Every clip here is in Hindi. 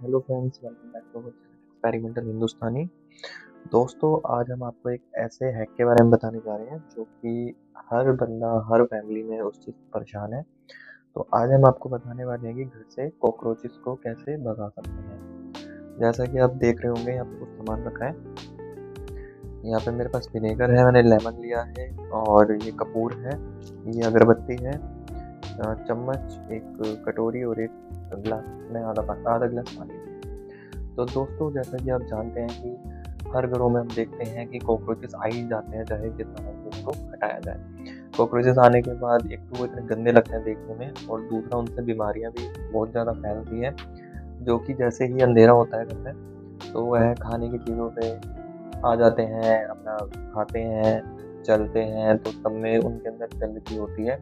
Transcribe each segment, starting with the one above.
Hello friends welcome back to experimental Hindustani दोस्तों, आज हम आपको एक ऐसे हैक के बारे में बताने जा रहे हैं, जो कि हर बंदा, हर फैमिली में उस चीज़ परेशान है। तो आज हम आपको बताने वाले हैं कि घर से कॉकरोचेस को कैसे भगा सकते हैं। जैसा कि आप देख रहे होंगे, यहाँ पे कुछ सामान रखा है। यहाँ पे मेरे पास विनेगर है, मैंने लेमन लिया है, और ये कपूर है, ये अगरबत्ती है चम्मच, एक कटोरी और एक गिलास में आधा आधा गिलास पानी तो दोस्तों, जैसा कि आप जानते हैं कि हर घरों में हम देखते हैं कि कॉकरोचेस आ ही जाते हैं, चाहे जितना हो उनको हटाया जाए। कॉकरोचेस आने के बाद एक तो वो इतने गंदे लगते हैं देखने में और दूसरा उनसे बीमारियाँ भी बहुत ज़्यादा फैलती हैं, जो कि जैसे ही अंधेरा होता है घर में तो वह खाने की चीज़ों पे आ जाते हैं, अपना खाते हैं, चलते हैं तो सब में उनके अंदर गंदगी होती है।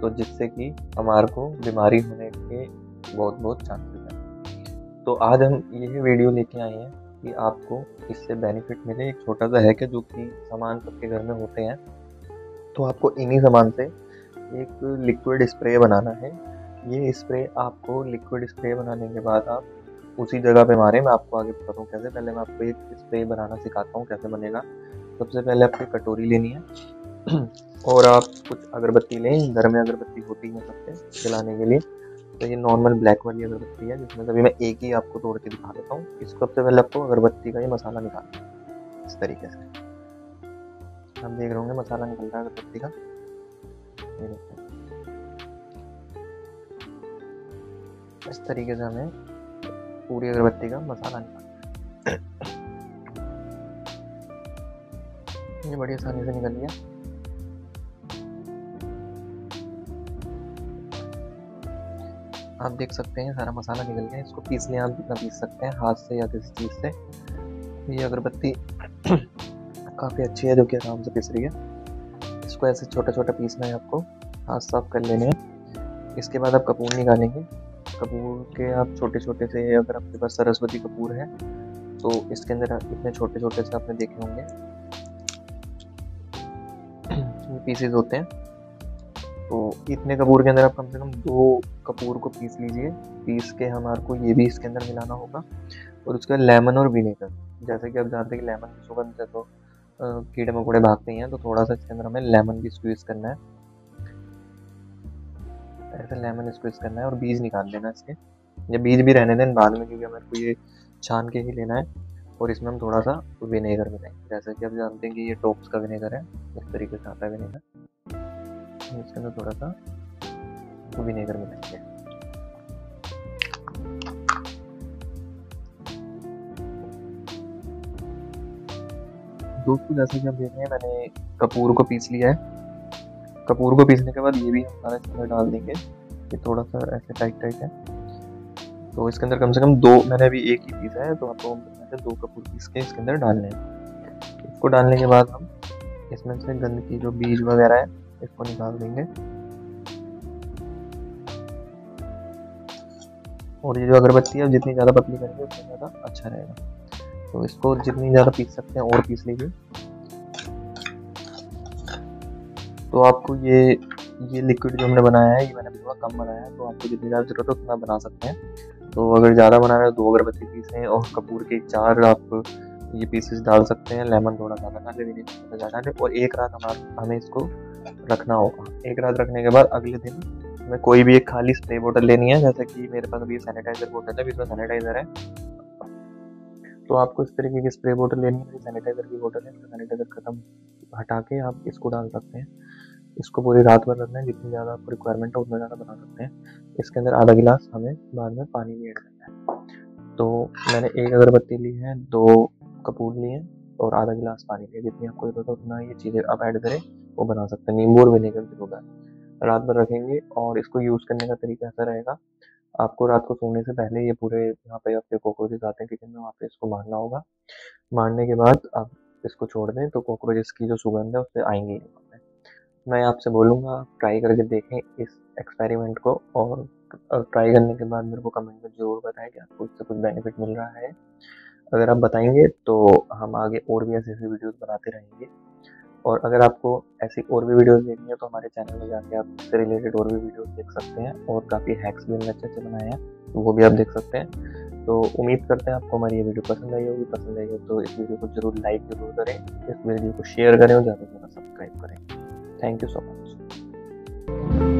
तो जिससे कि हमारे को बीमारी होने के बहुत बहुत चांसेस हैं। तो आज हम यही वीडियो लेके आए हैं कि आपको इससे बेनिफिट मिले। एक छोटा सा है कि जो कि सामान सबके घर में होते हैं? तो आपको इन्हीं सामान से एक लिक्विड स्प्रे बनाना है। ये स्प्रे आपको लिक्विड स्प्रे बनाने के बाद आप उसी जगह पे मारें। मैं आपको आगे बताता हूँ कैसे। पहले मैं आपको एक स्प्रे बनाना सिखाता हूँ कैसे बनेगा। सबसे पहले आपको कटोरी लेनी है। और आप कुछ अगरबत्ती लें, घर में अगरबत्ती होती है सबसे जलाने के लिए। तो ये नॉर्मल ब्लैक वाली अगरबत्ती है, जिसमें अभी मैं एक ही आपको तोड़ के दिखा देता हूँ। इसको सबसे पहले आपको अगरबत्ती का ये मसाला निकालना इस तरीके से। आप देख रहे होंगे मसाला निकल रहा है अगरबत्ती का। इस तरीके से हमें पूरी अगरबत्ती का मसाला निकालना है। ये बड़ी आसानी से निकल गया। आप देख सकते हैं, सारा मसाला निकल गया, इसको पीस लें आप जितना पीस सकते हैं, हाथ से या किसी चीज़ से। ये अगरबत्ती काफ़ी अच्छी है, जो कि आराम से पिस रही है। इसको ऐसे छोटा छोटा पीसना है आपको, हाथ साफ़ कर लेने हैं। इसके बाद आप कपूर निकालेंगे। कपूर के आप छोटे छोटे से, अगर आपके पास सरस्वती कपूर है तो इसके अंदर इतने छोटे छोटे से आपने देखे होंगे। पीसेज होते हैं। तो इतने कपूर के अंदर आप कम से कम दो कपूर को पीस लीजिए, पीस के हमारे को ये भी इसके अंदर मिलाना होगा। और उसके बाद लेमन और विनेगर, जैसे कि आप जानते हैं कि लेमन की सुगंध से तो कीड़े मकोड़े भागते हैं तो थोड़ा सा इसके अंदर हमें लेमन भी स्क्वीज करना है। ऐसे लेमन स्क्वीज करना है और बीज निकाल लेना इसके। या बीज भी रहने दें बाद में, क्योंकि हमारे को ये छान के ही लेना है। और इसमें हम थोड़ा सा विनेगर मिलाएँगे, जैसे कि आप जानते हैं कि ये टॉप्स का विनेगर है, इस तरीके से आता है विनेगर इसके अंदर थोड़ा सा विनेगर मिलाएँगे दोस्तों, जैसे कि आप देख रहे हैं, मैंने कपूर को पीस लिया है। कपूर को पीसने के बाद ये भी हम सारा इसके डाल देंगे। ये थोड़ा सा ऐसे टाइट टाइट है। तो इसके अंदर कम से कम दो, मैंने अभी एक ही पीसा है तो आपको ऐसे दो कपूर पीस के इसके अंदर डालने हैं। इसको डालने के बाद हम इसमें से गंद की जो बीज वगैरह है इसको निकाल देंगे। और ये जो अगरबत्ती है जितनी ज़्यादा पतली करेंगे, उतना ज़्यादा अच्छा रहेगा। तो इसको जितनी ज़्यादा पीस सकते हैं, और पीस लीजिए। तो आपको ये ये लिक्विड जो हमने बनाया है, ये मैंने थोड़ा कम बनाया है तो आपको जितनी ज़्यादा ज़रूरत है, उतना बना सकते हैं। तो अगर ज़्यादा बना रहे हैं, दो अगरबत्ती पीसें और कपूर के चार आप ये पीसेस डाल सकते हैं लेमन थोड़ा ज़्यादा डाले विनेगर थोड़ा ज़्यादा डाले और एक रात हमारा, हमें इसको रखना होगा। एक रात रखने के बाद अगले दिन हमें कोई भी एक खाली स्प्रे बोतल लेनी है, जैसे कि मेरे पास अभी सैनिटाइजर बोतल है इसमें सैनिटाइजर है। तो आपको इस तरीके की स्प्रे बोतल लेनी है सैनिटाइजर की बोतल है सैनिटाइजर खत्म हटा के आप इसको डाल सकते हैं। इसको पूरी रात भर रखना है, जितनी ज़्यादा आपको रिक्वायरमेंट है, उतना ज़्यादा बना सकते हैं। इसके अंदर आधा गिलास हमें बाद में पानी भी ऐड करना है। तो मैंने एक अगरबत्ती ली है, दो कपूर लिए और आधा गिलास पानी लिया जितनी आपको ज़रूरत है, उतना ये चीज़ें आप ऐड करें, वो बना सकते हैं। नींबू और विनेगर भी होगा रात भर रखेंगे और इसको यूज़ करने का तरीका ऐसा रहेगा, आपको रात को सोने से पहले ये पूरे यहाँ पे आपके कॉकरोचेस आते हैं, किचन में वहाँ पे इसको मारना होगा। मारने के बाद आप इसको छोड़ दें तो कॉकरोचेस की जो सुगंध है, उससे आएँगे मैं आपसे बोलूँगा ट्राई करके देखें इस एक्सपेरिमेंट को और ट्राई करने के बाद मेरे को कमेंट में ज़रूर बताएँ कि आपको इससे कुछ बेनिफिट मिल रहा है। अगर आप बताएँगे तो हम आगे और भी ऐसे ऐसे वीडियोज़ बनाते रहेंगे। और अगर आपको ऐसी और भी वीडियोस देखनी है तो हमारे चैनल में जाके आप इससे रिलेटेड और भी वीडियोस देख सकते हैं और काफ़ी हैक्स भी हमने अच्छे अच्छे बनाए हैं तो वो भी आप देख सकते हैं। तो उम्मीद करते हैं आपको हमारी ये वीडियो पसंद आई होगी, पसंद आई हो तो इस वीडियो को ज़रूर लाइक ज़रूर करें, इस वीडियो को शेयर करें और ज़्यादा से ज़्यादा सब्सक्राइब करें। Thank you so much